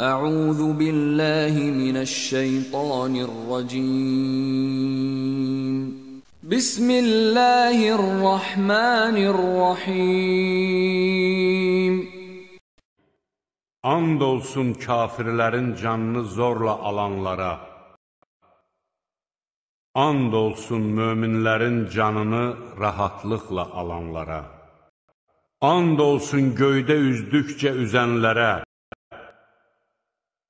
أعوذ بالله من الشيطان الرجيم بسم الله الرحمن الرحيم And olsun kafirlərin canını zorla alanlara. And olsun möminlərin canını rahatlıqla alanlara. And olsun göydə üzdükcə üzənlərə.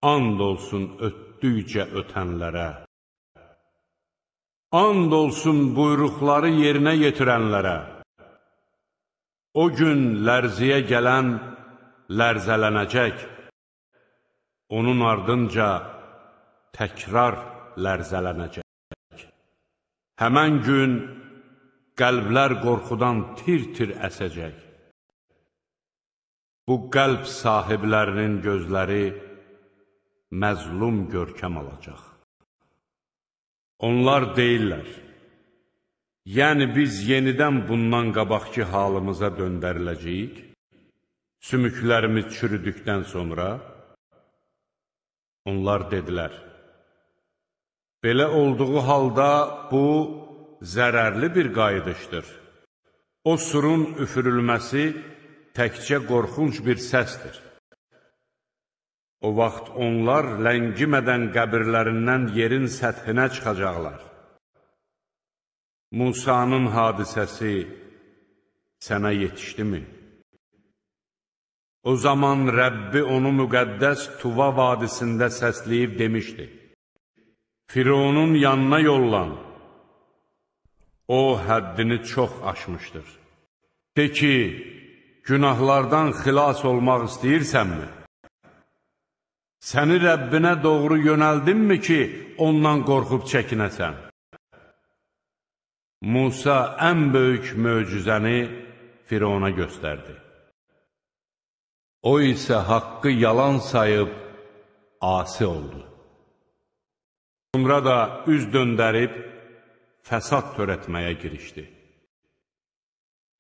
And olsun ötdükcə ötənlərə. And olsun buyruqları yerinə yetirənlərə. O gün lərziyə gələn lərzələnəcək. Onun ardınca təkrar lərzələnəcək. Həmən gün qəlblər qorxudan tir-tir əsəcək. Bu qəlb sahiblərinin gözləri məzlum görkəm alacaq. Onlar deyirlər, yəni biz yenidən bundan qabaqki halımıza döndəriləcəyik, sümüklərimiz çürüdükdən sonra, onlar dedilər, belə olduğu halda bu zərərli bir qayıdışdır. O surun üfürülməsi təkcə qorxunc bir səsdir. O vaxt onlar ləngimədən qəbirlərindən yerin səthinə çıxacaqlar. Musanın hadisəsi sənə yetişdimi? O zaman Rəbbi onu müqəddəs Tuva vadisində səsləyib demişdi. Fironun yanına yollan. O, həddini çox aşmışdır. De ki, günahlardan xilas olmaq istəyirsənmi? Səni Rəbbinə doğru yönəldinmi ki, ondan qorxub çəkinəsən? Musa ən böyük möcüzəni Firona göstərdi. O isə haqqı yalan sayıb asi oldu. Sonra da üz döndərib fəsad törətməyə girişdi.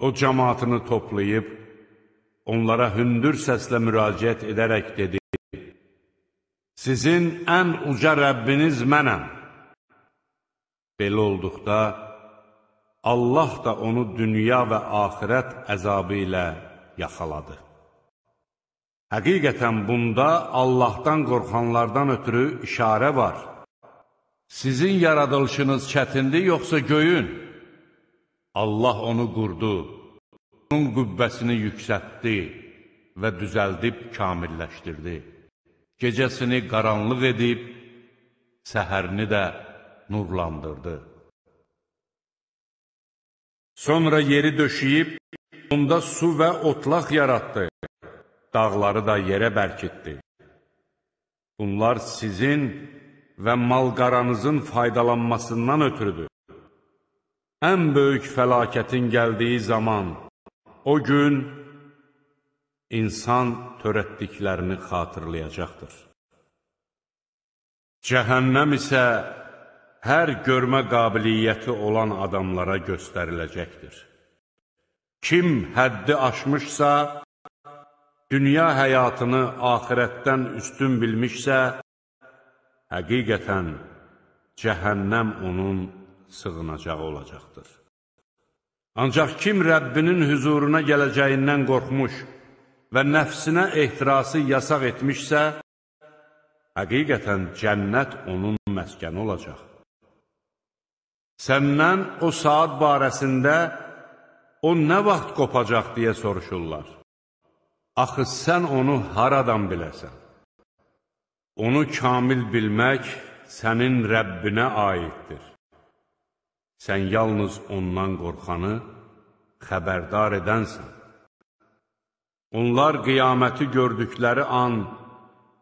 O cəmaatını toplayıb, onlara hündür səslə müraciət edərək dedi, Sizin ən uca Rəbbiniz mənəm. Belə olduqda, Allah da onu dünya və axirət əzabı ilə yaxaladı. Həqiqətən bunda Allahdan qorxanlardan ötürü işarə var. Sizin yaradılışınız çətindir, yoxsa göyün? Allah onu qurdu, onun qübbəsini yüksətdi və düzəldib kamilləşdirdi. Gecəsini qaranlıq edib, səhərini də nurlandırdı. Sonra yeri döşəyib, onda su və otlaq yaratdı, dağları da yerə bərkitdi. Bunlar sizin və malqaranızın faydalanmasından ötürüdür. Ən böyük fəlakətin gəldiyi zaman, o gün insan törətdiklərini xatırlayacaqdır. Cəhənnəm isə hər görmə qabiliyyəti olan adamlara göstəriləcəkdir. Kim həddi aşmışsa, dünya həyatını axirətdən üstün bilmişsə, həqiqətən cəhənnəm onun sığınacağı olacaqdır. Ancaq kim Rəbbinin hüzuruna gələcəyindən qorxmuş və nəfsinə ehtirası yasaq etmişsə, həqiqətən cənnət onun məskəni olacaq. Səndən o saat barəsində o nə vaxt qopacaq deyə soruşurlar. Axı sən onu haradan biləsən? Onu kamil bilmək sənin Rəbbinə aiddir. Sən yalnız ondan qorxanı xəbərdar edənsən. Onlar qiyaməti gördükləri an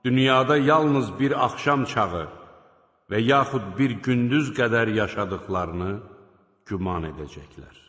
dünyada yalnız bir axşam çağı və yaxud bir gündüz qədər yaşadıqlarını güman edəcəklər.